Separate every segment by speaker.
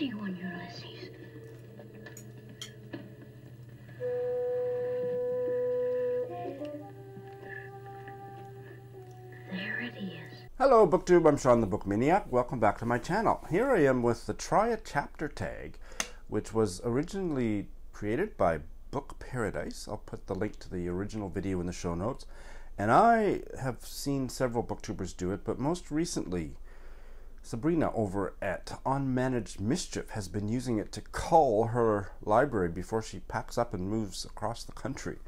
Speaker 1: Ulysses.
Speaker 2: Hello BookTube, I'm Shawn the Book Maniac. Welcome back to my channel. Here I am with the Try a Chapter tag, which was originally created by Book Paradise. I'll put the link to the original video in the show notes. And I have seen several booktubers do it, but most recently, Sabrina over at Unmanaged Mischief has been using it to cull her library before she packs up and moves across the country.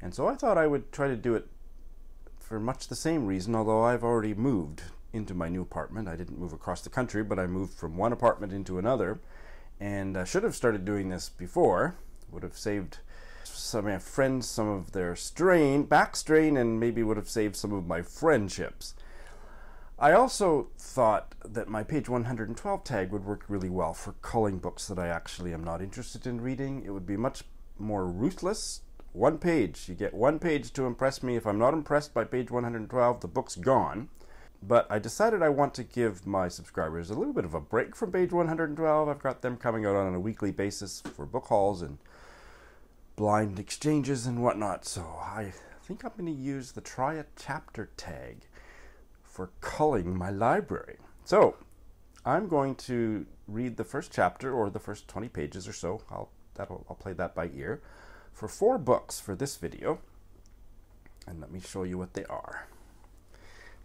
Speaker 2: And so I thought I would try to do it for much the same reason, although I've already moved into my new apartment. I didn't move across the country, but I moved from one apartment into another. And I should have started doing this before, would have saved some of my friends some of their strain, back strain, and maybe would have saved some of my friendships. I also thought that my page 112 tag would work really well for culling books that I actually am not interested in reading. It would be much more ruthless one page. You get one page to impress me. If I'm not impressed by page 112, the book's gone. But I decided I want to give my subscribers a little bit of a break from page 112. I've got them coming out on a weekly basis for book hauls and blind exchanges and whatnot. So I think I'm going to use the try a chapter tag for culling my library. So I'm going to read the first chapter or the first 20 pages or so. I'll, I'll play that by ear for four books for this video. And let me show you what they are.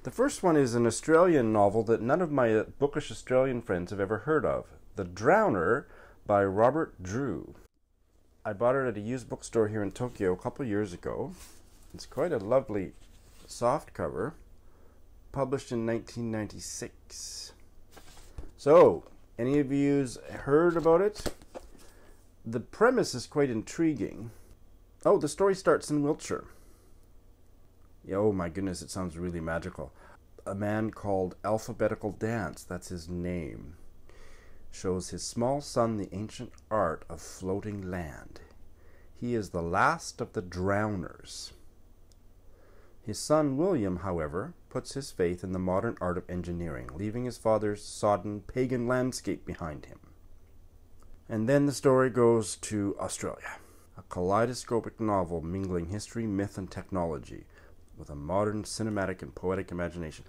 Speaker 2: The first one is an Australian novel that none of my uh, bookish Australian friends have ever heard of The Drowner by Robert Drewe. I bought it at a used bookstore here in Tokyo a couple years ago. It's quite a lovely soft cover, published in 1996. So, any of you heard about it? The premise is quite intriguing. Oh, the story starts in Wiltshire. Oh my goodness, it sounds really magical. A man called Alphabetical Dance, that's his name, shows his small son the ancient art of floating land. He is the last of the drowners. His son William, however, puts his faith in the modern art of engineering, leaving his father's sodden pagan landscape behind him. And then the story goes to Australia a kaleidoscopic novel mingling history, myth, and technology with a modern cinematic and poetic imagination.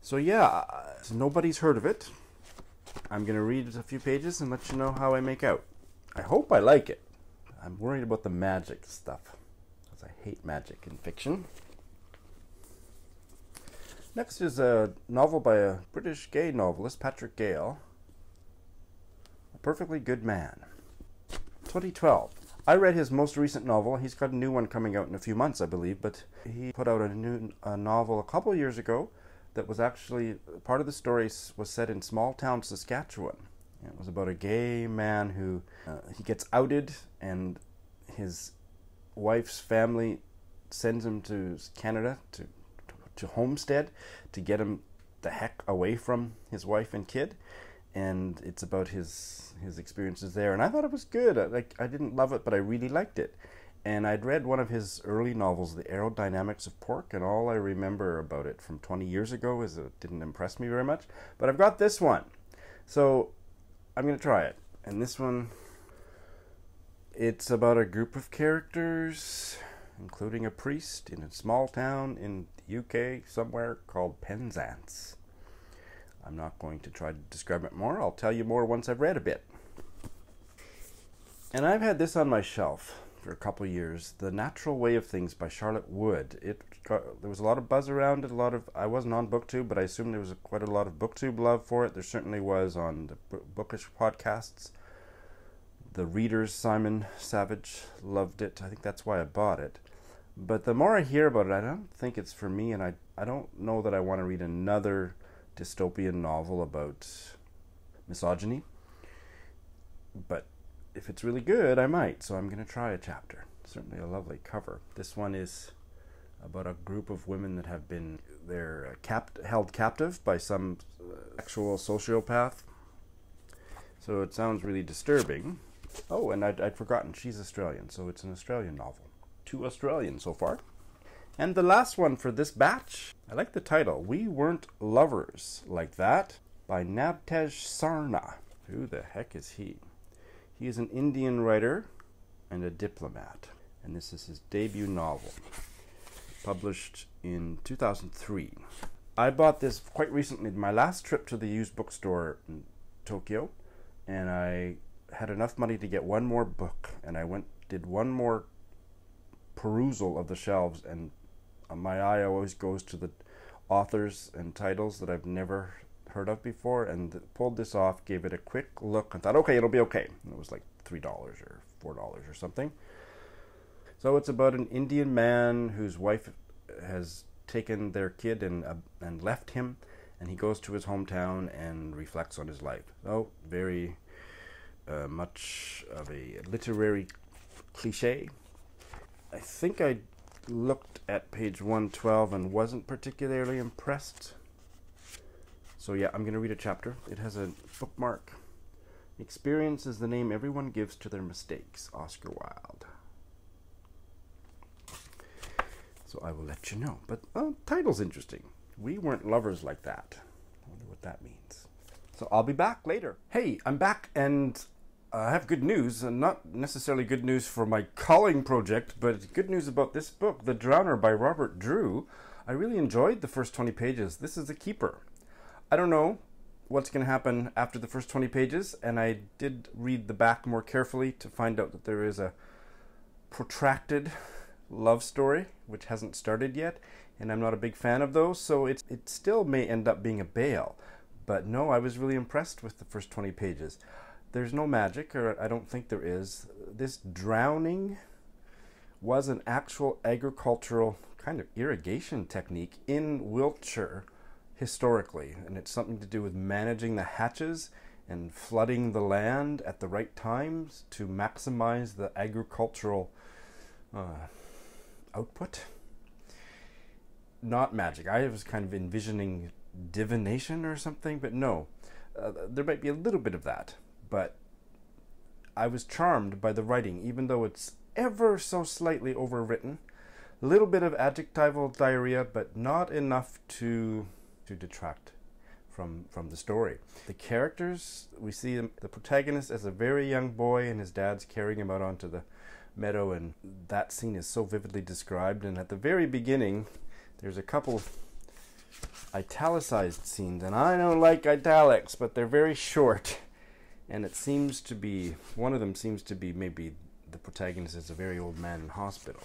Speaker 2: So, yeah, uh, nobody's heard of it. I'm going to read a few pages and let you know how I make out. I hope I like it. I'm worried about the magic stuff, hate magic in fiction. Next is a novel by a British gay novelist, Patrick Gale. A Perfectly Good Man. 2012. I read his most recent novel. He's got a new one coming out in a few months, I believe, but he put out a new a novel a couple years ago that was actually part of the story was set in small town Saskatchewan. It was about a gay man who uh, he gets outed and his wife's family sends him to Canada to to Homestead to get him the heck away from his wife and kid and it's about his his experiences there. And I thought it was good. I, like I didn't love it, but I really liked it. And I'd read one of his early novels, The Aerodynamics of Pork, and all I remember about it from 20 years ago is it didn't impress me very much. But I've got this one, so I'm gonna try it. And this one, it's about a group of characters, including a priest in a small town in the UK somewhere called Penzance. I'm not going to try to describe it more. I'll tell you more once I've read a bit. And I've had this on my shelf for a couple years, The Natural Way of Things by Charlotte Wood. It got, there was a lot of buzz around it, a lot of I wasn't on booktube, but I assume there was a, quite a lot of booktube love for it. There certainly was on the bookish podcasts. The readers Simon Savidge loved it. I think that's why I bought it. But the more I hear about it, I don't think it's for me and I I don't know that I want to read another dystopian novel about misogyny. But if it's really good, I might. So I'm going to try a chapter. Certainly a lovely cover. This one is about a group of women that have been they're uh, capt- held captive by some sexual sociopath. So it sounds really disturbing. Oh, and I'd, I'd forgotten she's Australian, so it's an Australian novel. Two Australian so far. And the last one for this batch, I like the title, We Weren't Lovers Like That by Navtej Sarna. Who the heck is he? He is an Indian writer and a diplomat, and this is his debut novel, published in 2003. I bought this quite recently, my last trip to the used bookstore in Tokyo, and I had enough money to get one more book, and I went did one more perusal of the shelves, and my eye always goes to the authors and titles that I've never heard of before, and pulled this off, gave it a quick look, and thought, okay, it'll be okay. And it was like three dollars or four dollars or something. So it's about an Indian man whose wife has taken their kid and uh, and left him, and he goes to his hometown and reflects on his life. Oh, very uh, much of a literary cliche. I think I looked at page 112 and wasn't particularly impressed. So yeah, I'm going to read a chapter. It has a bookmark. Experience is the name everyone gives to their mistakes. Oscar Wilde. So I will let you know. But uh, title's interesting. We weren't lovers like that. I wonder what that means. So I'll be back later. Hey, I'm back and I have good news, and not necessarily good news for my calling project, but good news about this book, The Drowner by Robert Drewe. I really enjoyed the first 20 pages. This is a keeper. I don't know what's going to happen after the first 20 pages, and I did read the back more carefully to find out that there is a protracted love story which hasn't started yet, and I'm not a big fan of those, so it, it still may end up being a bail. But no, I was really impressed with the first 20 pages. There's no magic, or I don't think there is. This drowning was an actual agricultural kind of irrigation technique in Wiltshire historically, and it's something to do with managing the hatches and flooding the land at the right times to maximize the agricultural uh, output. Not magic. I was kind of envisioning divination or something, but no. Uh, there might be a little bit of that, but I was charmed by the writing, even though it's ever so slightly overwritten. A little bit of adjectival diarrhea, but not enough to to detract from from the story. The characters we see the protagonist as a very young boy, and his dad's carrying him out onto the meadow, and that scene is so vividly described. And at the very beginning, there's a couple italicized scenes, and I don't like italics, but they're very short. And it seems to be one of them seems to be maybe the protagonist is a very old man in hospital.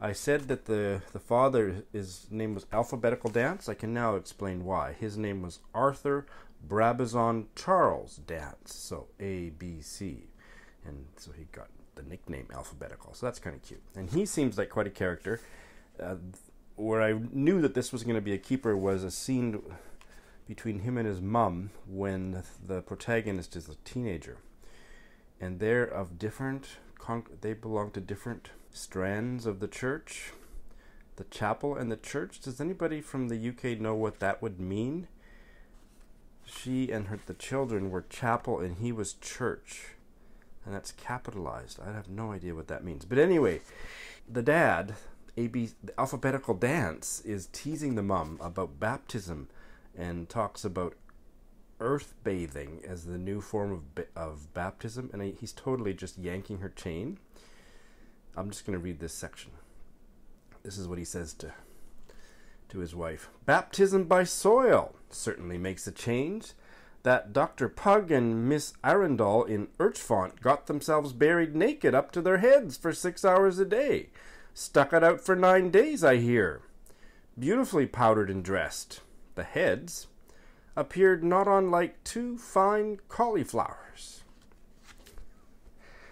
Speaker 2: I said that the, the father, his name was Alphabetical Dance. I can now explain why. His name was Arthur Brabazon Charles Dance, so A B C, and so he got the nickname Alphabetical. So that's kind of cute. And he seems like quite a character. Uh, where I knew that this was going to be a keeper was a scene between him and his mum when the protagonist is a teenager, and they're of different. They belong to different strands of the church, the chapel and the church. Does anybody from the UK know what that would mean? She and her the children were chapel and he was church. And that's capitalized. I have no idea what that means. But anyway, the dad, AB the alphabetical dance is teasing the mum about baptism and talks about earth bathing as the new form of of baptism and he's totally just yanking her chain I'm just going to read this section. This is what he says to to his wife. Baptism by soil certainly makes a change. That Dr. Pug and Miss Arundel in Urchfont got themselves buried naked up to their heads for six hours a day. Stuck it out for nine days, I hear. Beautifully powdered and dressed. The heads appeared not unlike two fine cauliflowers.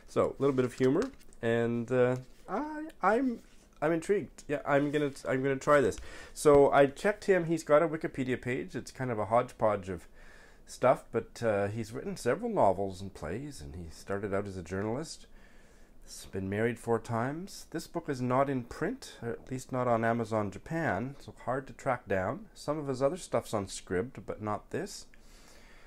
Speaker 2: So, a little bit of humor and uh, I I'm I'm intrigued. Yeah, I'm gonna I'm gonna try this. So I checked him. He's got a Wikipedia page. It's kind of a hodgepodge of stuff, but uh, he's written several novels and plays, and he started out as a journalist. He's been married four times. This book is not in print, or at least not on Amazon Japan, so hard to track down. Some of his other stuff's on Scribd, but not this.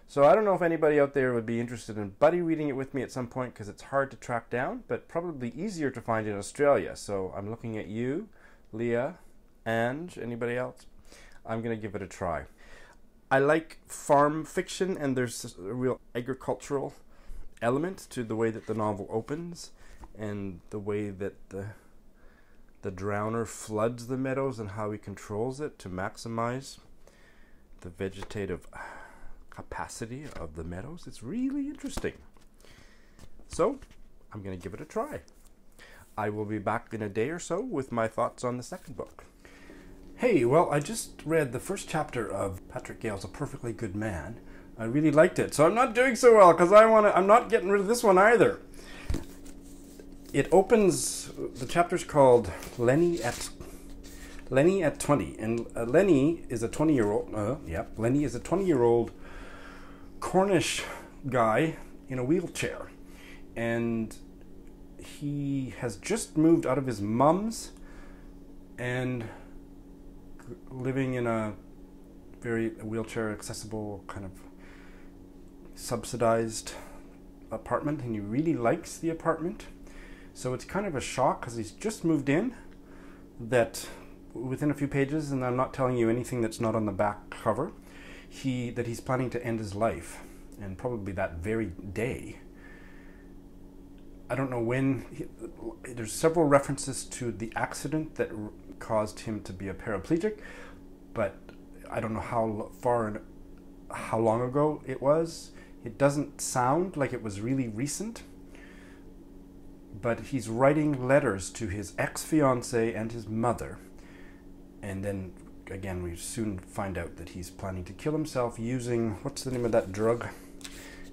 Speaker 2: So I don't know if anybody out there would be interested in buddy reading it with me at some point because it's hard to track down, but probably easier to find in Australia. So I'm looking at you, Leah, Ange, anybody else? I'm going to give it a try. I like farm fiction, and there's a real agricultural element to the way that the novel opens, and the way that the the drowner floods the meadows and how he controls it to maximize the vegetative capacity of the meadows. It's really interesting. So, I'm going to give it a try. I will be back in a day or so with my thoughts on the second book. Hey, well, I just read the first chapter of Patrick Gale's A Perfectly Good Man. I really liked it. So I'm not doing so well because I want to I'm not getting rid of this one either. It opens the chapter's called Lenny at Lenny at 20 and uh, Lenny is a 20-year-old uh, yeah, Lenny is a 20-year-old Cornish guy in a wheelchair. And he has just moved out of his mum's and living in a very wheelchair accessible kind of subsidized apartment and he really likes the apartment so it's kind of a shock because he's just moved in that within a few pages and i'm not telling you anything that's not on the back cover he that he's planning to end his life and probably that very day I don't know when. He, there's several references to the accident that caused him to be a paraplegic, but I don't know how far and how long ago it was. It doesn't sound like it was really recent, but he's writing letters to his ex fiancee and his mother. And then again, we soon find out that he's planning to kill himself using what's the name of that drug?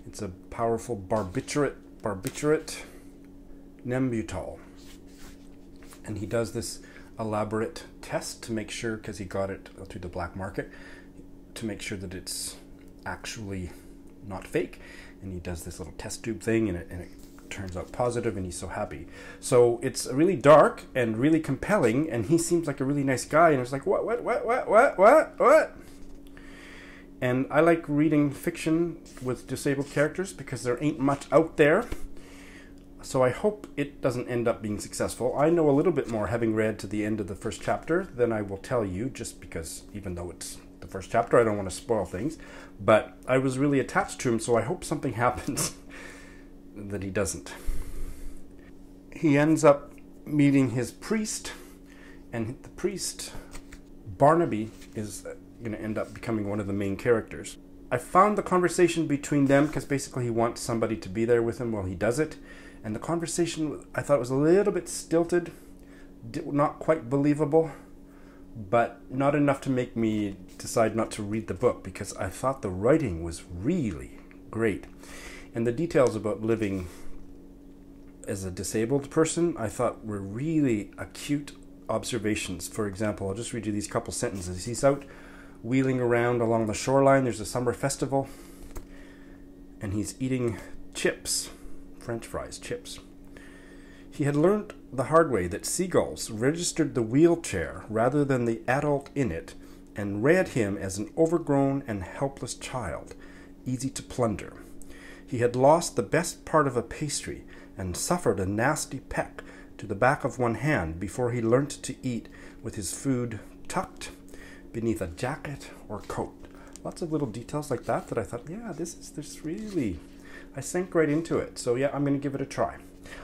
Speaker 2: It's a powerful barbiturate. Barbiturate Nembutal. And he does this elaborate test to make sure, because he got it through the black market, to make sure that it's actually not fake. And he does this little test tube thing, and it, and it turns out positive, and he's so happy. So it's really dark and really compelling, and he seems like a really nice guy. And it's like, what, what, what, what, what, what, what? And I like reading fiction with disabled characters because there ain't much out there so I hope it doesn't end up being successful. I know a little bit more having read to the end of the first chapter than I will tell you, just because even though it's first chapter, I don't want to spoil things. But I was really attached to him, so I hope something happens that he doesn't. He ends up meeting his priest, and the priest, Barnaby, is uh, going to end up becoming one of the main characters. I found the conversation between them because basically he wants somebody to be there with him while he does it and the conversation I thought was a little bit stilted, not quite believable, but not enough to make me decide not to read the book because I thought the writing was really great. And the details about living as a disabled person I thought were really acute observations. For example, I'll just read you these couple sentences. He's out wheeling around along the shoreline, there's a summer festival, and he's eating chips French fries, chips. He had learnt the hard way that seagulls registered the wheelchair rather than the adult in it and read him as an overgrown and helpless child, easy to plunder. He had lost the best part of a pastry and suffered a nasty peck to the back of one hand before he learnt to eat with his food tucked beneath a jacket or coat. Lots of little details like that that I thought, yeah, this is this really I sank right into it. So yeah, I'm going to give it a try.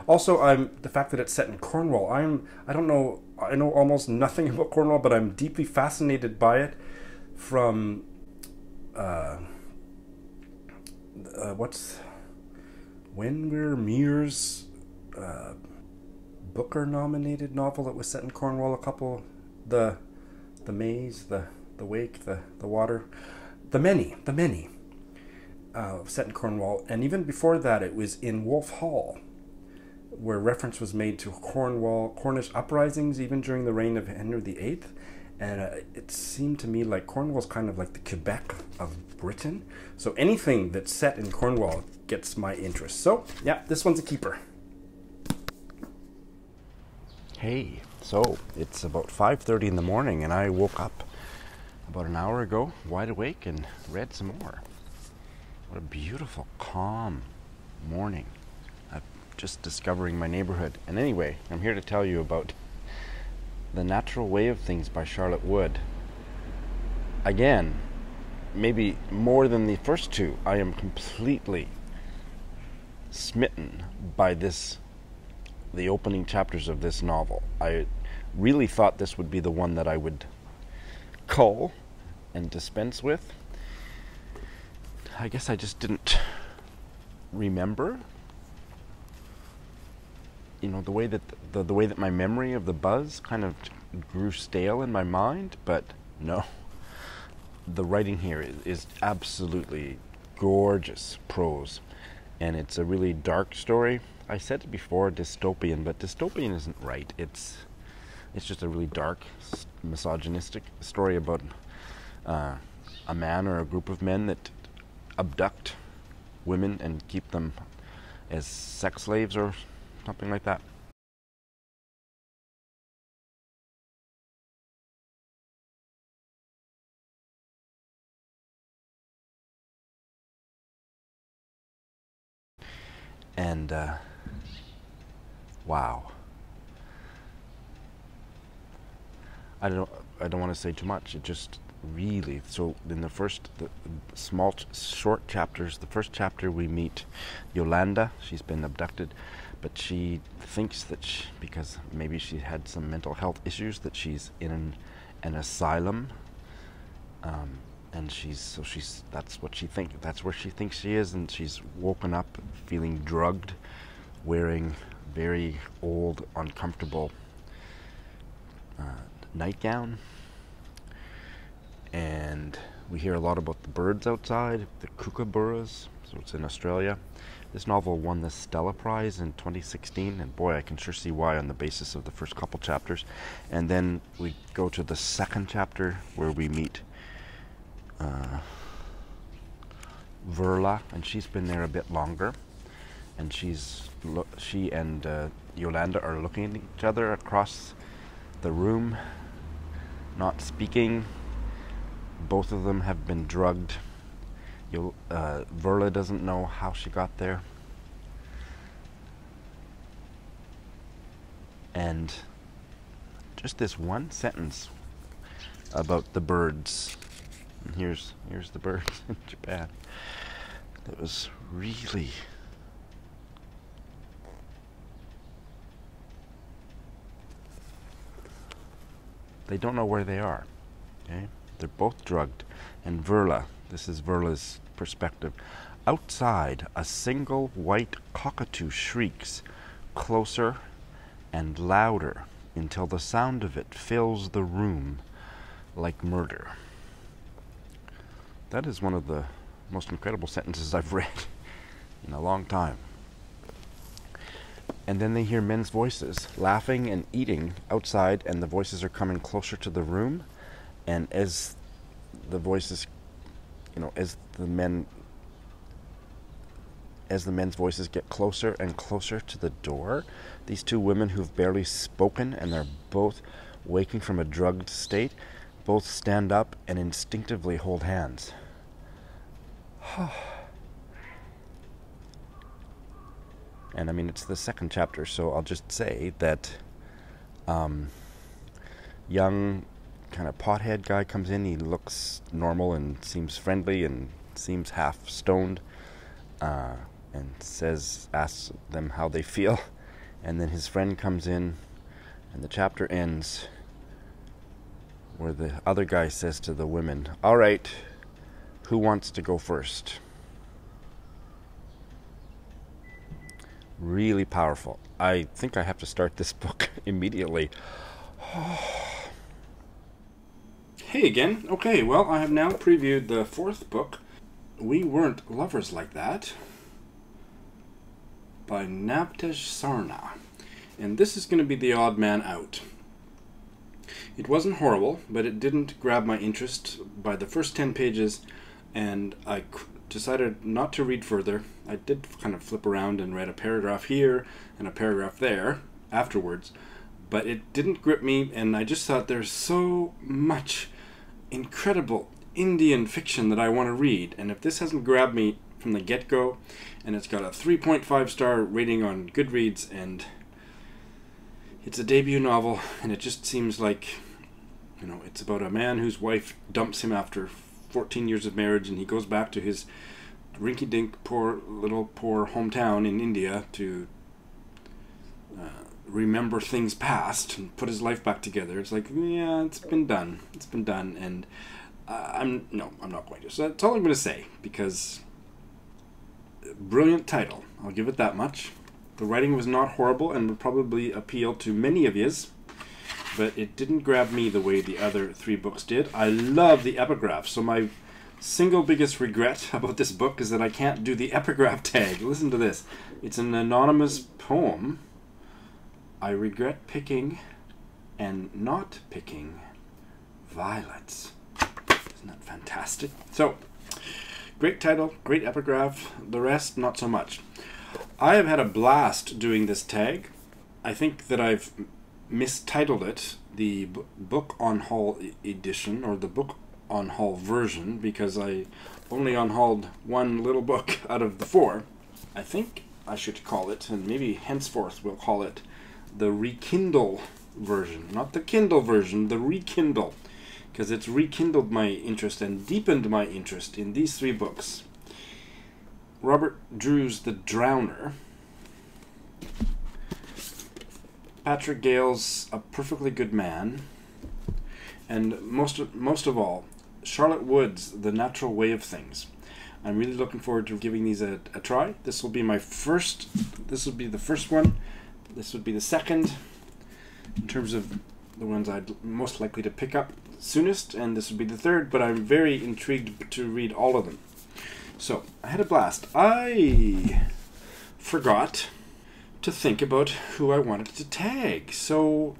Speaker 2: Also, I'm the fact that it's set in Cornwall. I'm I don't know I know almost nothing about Cornwall, but I'm deeply fascinated by it. From uh, uh what's Wenwer Mears uh, Booker nominated novel that was set in Cornwall. A couple the the maze, the the wake, the the water, the many, the many uh, set in Cornwall, and even before that, it was in Wolf Hall, where reference was made to Cornwall Cornish uprisings, even during the reign of Henry VIII. And uh, it seemed to me like Cornwall's kind of like the Quebec of Britain. So anything that's set in Cornwall gets my interest. So yeah, this one's a keeper. Hey, so it's about 5:30 in the morning, and I woke up about an hour ago, wide awake, and read some more. What a beautiful, calm morning. I'm just discovering my neighborhood. And anyway, I'm here to tell you about The Natural Way of Things by Charlotte Wood. Again, maybe more than the first two, I am completely smitten by this the opening chapters of this novel. I really thought this would be the one that I would cull and dispense with. I guess I just didn't remember. You know the way that the, the way that my memory of the buzz kind of grew stale in my mind but no. The writing here is, is absolutely gorgeous prose. And it's a really dark story. I said it before dystopian but dystopian isn't right. It's it's just a really dark misogynistic story about uh, a man or a group of men that abduct women and keep them as sex slaves or something like that. And uh, wow. I don't I don't want to say too much. It just really so in the first the small short chapters the first chapter we meet yolanda she's been abducted but she thinks that she, because maybe she had some mental health issues that she's in an, an asylum um, and she's so she's that's what she thinks that's where she thinks she is and she's woken up feeling drugged wearing very old uncomfortable uh, nightgown and we hear a lot about the birds outside, the kookaburras. So it's in Australia. This novel won the Stella Prize in 2016, and boy, I can sure see why on the basis of the first couple chapters. And then we go to the second chapter where we meet uh, Verla, and she's been there a bit longer, and she's lo- she and uh, Yolanda are looking at each other across the room, not speaking both of them have been drugged. You'll, uh, Verla doesn't know how she got there. And just this one sentence about the birds. And here's here's the birds in Japan. That was really they don't know where they are. Okay? They're both drugged. And Verla, this is Verla's perspective. Outside, a single white cockatoo shrieks, closer and louder, until the sound of it fills the room like murder. That is one of the most incredible sentences I've read in a long time. And then they hear men's voices laughing and eating outside, and the voices are coming closer to the room and as the voices you know as the men as the men's voices get closer and closer to the door these two women who've barely spoken and they're both waking from a drugged state both stand up and instinctively hold hands. And i mean it's the second chapter so i'll just say that um, young kind of pothead guy comes in. He looks normal and seems friendly and seems half stoned, uh, and says, asks them how they feel, and then his friend comes in, and the chapter ends where the other guy says to the women, "All right, who wants to go first? Really powerful. I think I have to start this book immediately. Hey again. Okay, well, I have now previewed the fourth book, We Weren't Lovers Like That, by Navtej Sarna. And this is going to be the odd man out. It wasn't horrible, but it didn't grab my interest by the first 10 pages, and I decided not to read further. I did kind of flip around and read a paragraph here and a paragraph there afterwards, but it didn't grip me, and I just thought there's so much incredible Indian fiction that I want to read. And if this hasn't grabbed me from the get go, and it's got a 3.5 star rating on Goodreads, and it's a debut novel, and it just seems like, you know, it's about a man whose wife dumps him after 14 years of marriage, and he goes back to his rinky-dink, poor little poor hometown in India to uh, remember things past and put his life back together. It's like, yeah, it's been done. It's been done, and uh, I'm no, I'm not going to. So that's all I'm going to say because brilliant title. I'll give it that much. The writing was not horrible and would probably appeal to many of yous, but it didn't grab me the way the other three books did. I love the epigraph, so my single biggest regret about this book is that I can't do the epigraph tag. Listen to this. It's an anonymous poem. I regret picking and not picking violets. Isn't that fantastic? So, great title, great epigraph. The rest, not so much. I have had a blast doing this tag. I think that I've mistitled it the book on haul edition or the book on haul version because I only unhauled one little book out of the four. I think I should call it, and maybe henceforth we'll call it the Rekindle version. Not the Kindle version, the Rekindle. Because it's rekindled my interest and deepened my interest in these three books. Robert Drewe's The Drowner. Patrick Gale's A Perfectly Good Man. And most of, most of all, Charlotte Wood's The Natural Way of Things. I'm really looking forward to giving these a, a try. This will be my first, this will be the first one. This would be the second in terms of the ones I'd most likely to pick up soonest, and this would be the third, but I'm very intrigued to read all of them. So, I had a blast. I forgot to think about who I wanted to tag, so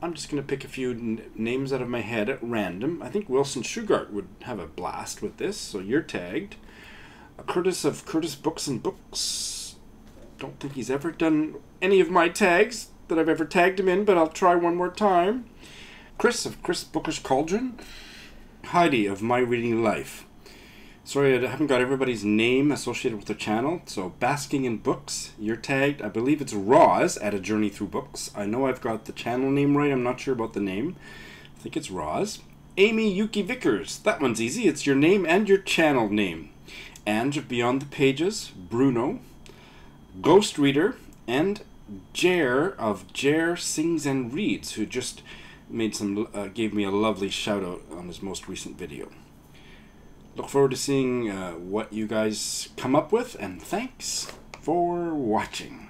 Speaker 2: I'm just going to pick a few names out of my head at random. I think Wilson Shugart would have a blast with this, so you're tagged. Curtis of Curtis Books and Books. Don't think he's ever done any of my tags that I've ever tagged him in, but I'll try one more time. Chris of Chris Bookish Cauldron. Heidi of My Reading Life. Sorry, I haven't got everybody's name associated with the channel. So, Basking in Books, you're tagged. I believe it's Roz at A Journey Through Books. I know I've got the channel name right. I'm not sure about the name. I think it's Roz. Amy Yuki Vickers. That one's easy. It's your name and your channel name. Ange of Beyond the Pages, Bruno. Ghost Reader, and Jer of Jer Sings and Reads, who just made some uh, gave me a lovely shout out on his most recent video. Look forward to seeing uh, what you guys come up with, and thanks for watching.